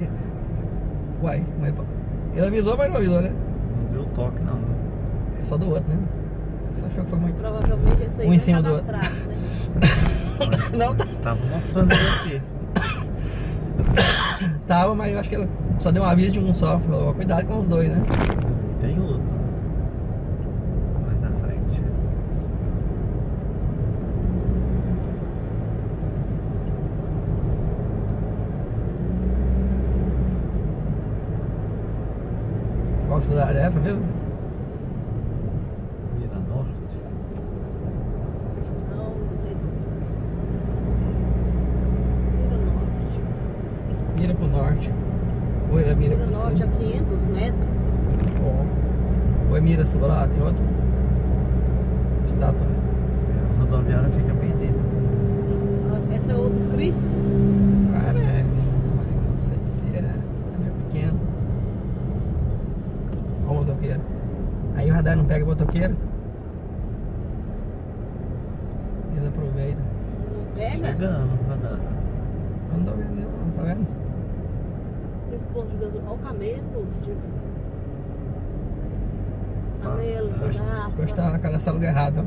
Uai, mas ele avisou, mas não avisou, né? Não deu toque, não. É só do outro, né? Você achou que foi muito. Provavelmente esse aí Um em cima do outro. cadastrado, né? Não, tá- Tava mostrando aqui. tava, mas eu acho que ele só deu um aviso de um só. Falou, cuidado com os dois, né? Tem outro. Mais na frente. Qual cidade é essa mesmo? Mira Norte. Não, Mira Norte. Mira pro norte. Ou ele mira Mira pro Norte a 500 metros. Ou é mira sul lá, tem outro. Estátua. A rodoviária fica perdida. Ah, Esse é outro Cristo. Parece. Não sei se é. É meio pequeno. Ó o motoqueiro. Aí o radar não pega o motoqueiro. Eles aproveitam. Não pega? Chegando, radar. Eu não tô vendo não, tá vendo? Esse posto de gasolina. Olha o camelo. De... Camelo, Hoje girafa, tá cadastrado lugar errado.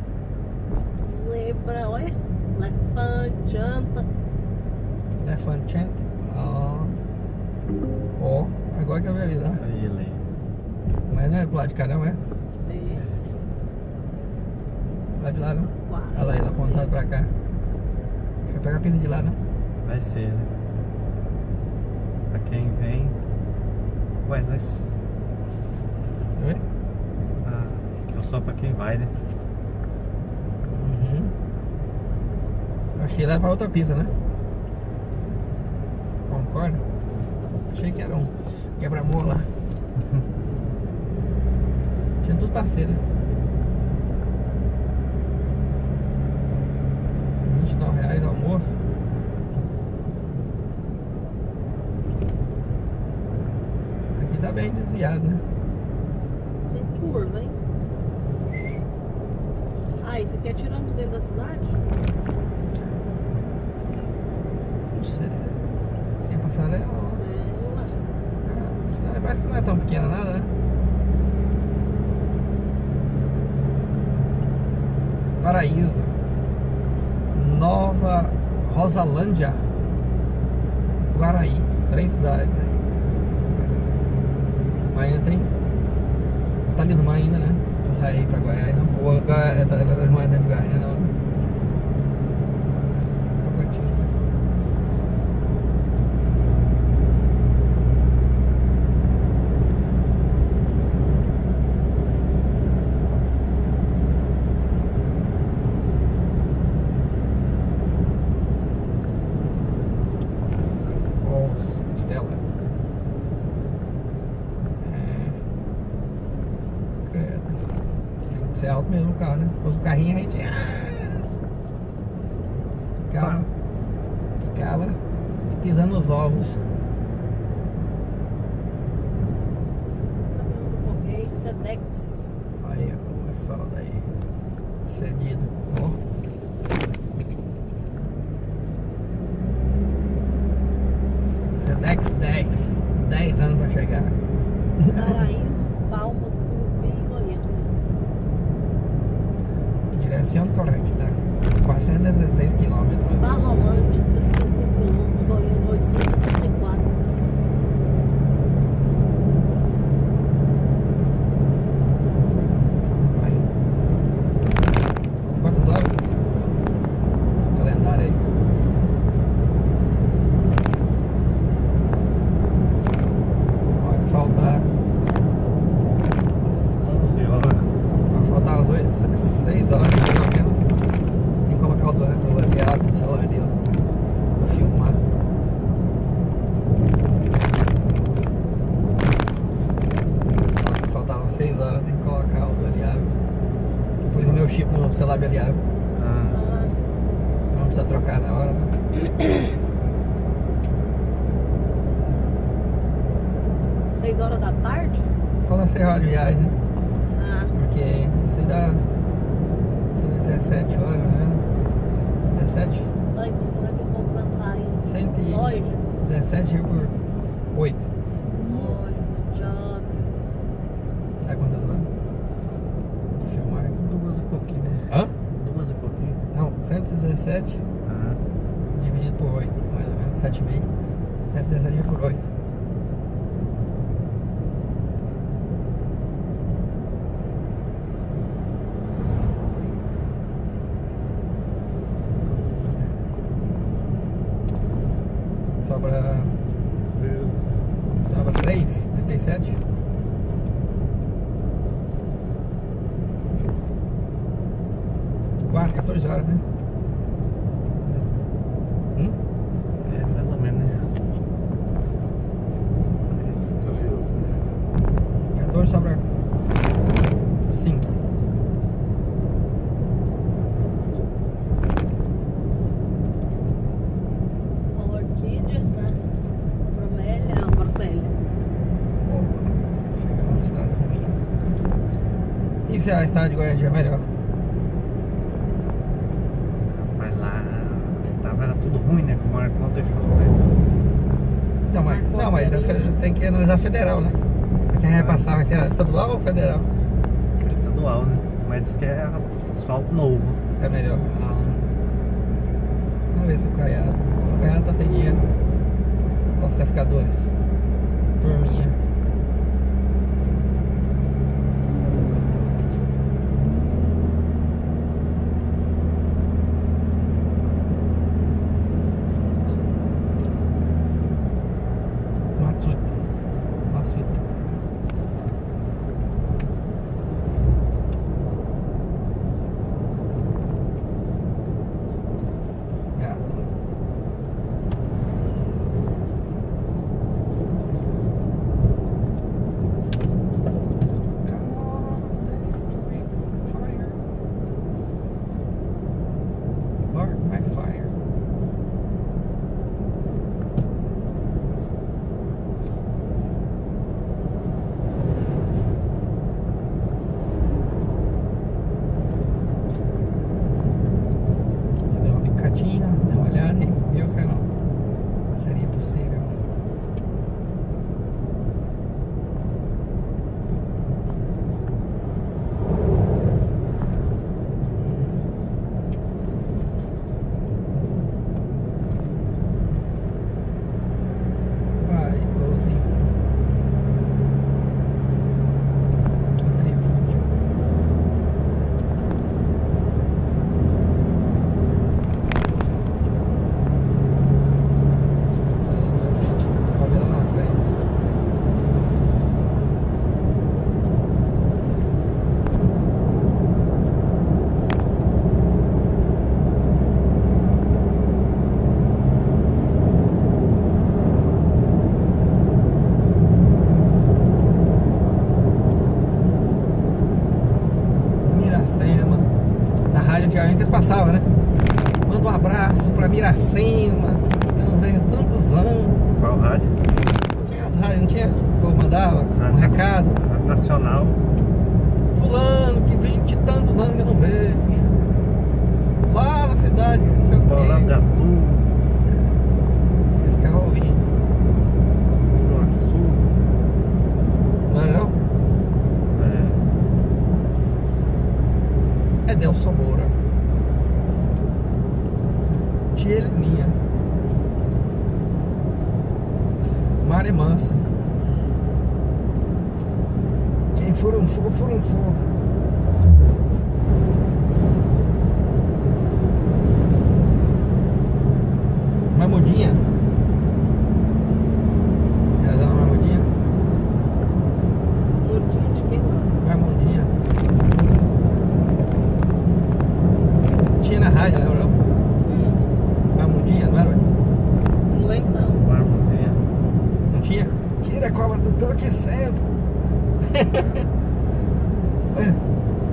zebra, olha. Elefante, anta. Elefante. Ó. Ó. Agora que eu vi avisar. Aí ele aí. Mas não é pro lado de cá não, é? Lá de lá não. Olha lá ele apontado pra cá. Deixa eu pegar a pista de lá não. Vai ser, né? Pra quem vem. Ué, nós. Tá vendo? Ah, é só pra quem vai, né? Uhum. Achei lá pra outra pista, né? Concorda? Achei que era um quebra-mola lá. Tinha tudo parceiro. 29 reais almoço. Aqui tá bem desviado, né? Tem curva, hein? Ah, isso aqui é tirando de dentro da cidade? Não sei. Tem passarela. É, lá. Ah, Parece que não é tão pequena nada, né? Paraíso. Nova Rosalândia. Guaraí. Três cidades aí. Mas ainda tem. Talismã ainda, né? Pra sair pra Goiás, não? Ou é Talismã ainda de Goiás, não? né? Tô curtindo. Ó, Stella. É. Credo. Que ser alto mesmo o carro, né? Os carrinhos a gente. ah, Ficava. Ficava pisando nos ovos. Sedex. Aí, ó, o asfalto aí. Cedido. Ó. chip no celular de aliado. Né? Ah. Não precisa trocar na hora. Né? 6 horas da tarde? Fala Serra de Viagem, né? Ah. Porque isso dá 17 horas, né? 17? Ai, será que eu vou plantar aí? 100... Soja? 17 por 8. 117 Ah, dividido por 8, mais ou menos, 7,5. 117 por 8. Sobra. Sobra 3, 37. Quatro, 14 horas, né? Hum? é mais ou menos, né? Curioso. 14 sobra 5. Uma orquídea, né? Bromélia, não, bromélia. Chega numa estrada ruim. E se a estrada de Goiânia é melhor? Mas lá estava era tudo ruim, né? Com o né? Não, mas, não, mas tem que analisar federal, né? Quem vai passar vai ser estadual ou federal? Diz que é estadual, né? Mas diz que é asfalto novo. É melhor. Ah. Vamos ver se o Caiado. O Caiado tá sem dinheiro. Os pescadores. Turminha. Miracema. Eu não vejo há tantos anos. Qual rádio? Tinha as rádios, não tinha? O povo mandava um recado. Rádio Nacional. Fulano, que vinte e tantos anos que eu não vejo. Lá na cidade, não sei o Paulada quê. Atu, Eles ficavam ouvindo. Iguaçu. Não é não? É. É Delson Moura. Tielinha. Mare Mansa. Quem furunfou, furunfou. Mamudinha. Quer dar uma mamudinha? Orquídea de quem? Marmondinha. Tinha na rádio, lembra? não? Hum, Marmondinha, não era? não lembro não. Marmondinha. Não tinha? Tira a cobra do tô aquecendo. Põe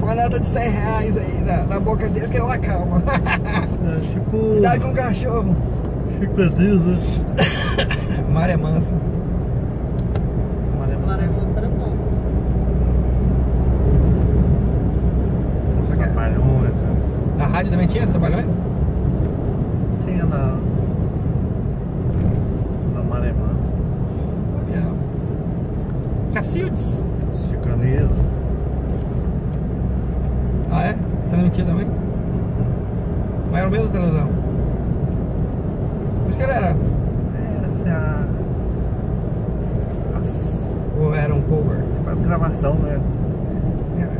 uma nota de 100 reais aí na, na boca dele que ela acalma. É tipo. Cuidado com o cachorro. Chico Aziza. Maré mansa. Maré Maré Mansa era bom. Os Trapalhões. né? Na rádio também tinha trabalhando? Tinha na. Na Maré Mansa. Cacildes. Chicanesco. Ah, é? Transmitia também? Mas era o mesmo televisão. Por isso que ele era. Essa é a. As, Ou era um cover? as, faz gravação, né?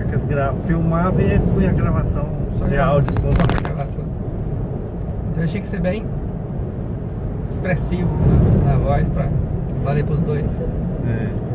É, Que as gra... filmava e punha a gravação de grava- áudio. só Só. gravação. Então eu achei que ser bem expressivo na, na voz pra valer pros dois. É.